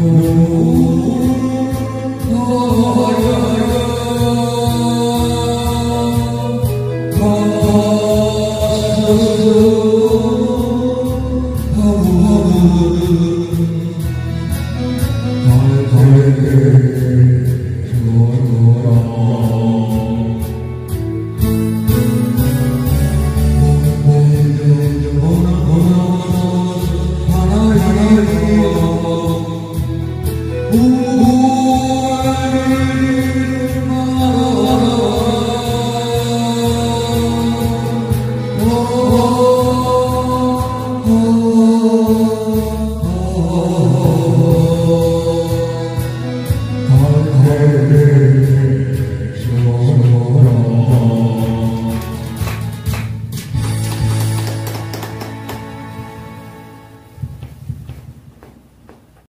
Oh, oh, oh, oh. Ooh.